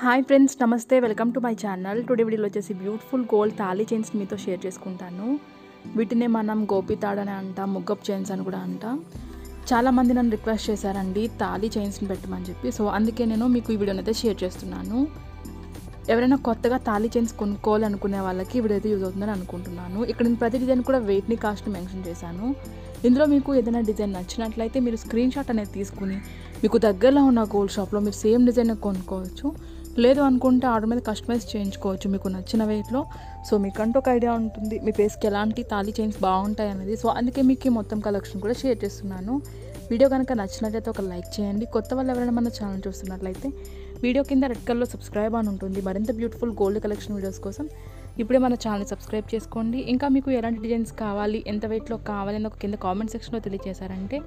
Hi friends namaste welcome to my channel today వీడియోలో వచ్చేసి beautiful gold thali chains మీతో share చేసుకుంటాను. వీటినే మనం గోపితాడ్ అని అంటాం ముగ్గప్ చైన్స్ అని కూడా అంటాం. చాలామంది నన్ను రిక్వెస్ట్ చేశారండి తాళీ చైన్స్ని పెట్టమని చెప్పి. సో అందుకే నేను మీకు ఈ వీడియోని అయితే షేర్ చేస్తున్నాను. ఎవరైనా కొత్తగా తాళీ చైన్స్ కొనుక్కోవాలనుకునే వాళ్ళకి ఇవిడైతే యూజ్ అవుతుందని అనుకుంటున్నాను. ఇక్కడ నేను ప్రతి డిజైన్ కూడా వెయిట్ని కాస్ట్ మెన్షన్ చేశాను. ఇందులో మీకు ఏదైనా డిజైన్ నచ్చినట్లయితే మీరు స్క్రీన్ షాట్ అనేది తీసుకుని మీకు దగ్గరలో ఉన్న గోల్డ్ షాప్లో మీరు సేమ్ డిజైన్ కొనుక్కోవచ్చు. లేదు అనుకుంటే ఆర్డర్ మీద కస్టమైజ్ చేయించుకోవచ్చు. మీకు నచ్చిన వెయిట్లో సో మీకంటూ ఒక ఐడియా ఉంటుంది. మీ ఫేస్కి ఎలాంటి తాళీ చైన్స్ బాగుంటాయి అనేది. సో అందుకే మీకు మొత్తం కలెక్షన్ కూడా షేర్ చేస్తున్నాను. వీడియో కనుక నచ్చినట్లయితే ఒక లైక్ చేయండి. కొత్త వాళ్ళు ఎవరైనా మన ఛానల్ చూస్తున్నట్లయితే వీడియో కింద రెడ్ కలర్లో సబ్స్క్రైబ్ అని ఉంటుంది. మరింత బ్యూటిఫుల్ గోల్డ్ కలెక్షన్ వీడియోస్ కోసం ఇప్పుడే మన ఛానల్ సబ్స్క్రైబ్ చేసుకోండి. ఇంకా మీకు ఎలాంటి డిజైన్స్ కావాలి ఎంత వెయిట్లో కావాలి అని ఒక కింద కామెంట్ సెక్షన్లో తెలియజేశారంటే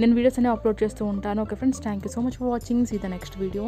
నేను వీడియోస్ అనేవి అప్లోడ్ చేస్తూ ఉంటాను. Okay friends thank you so much for watching see the next video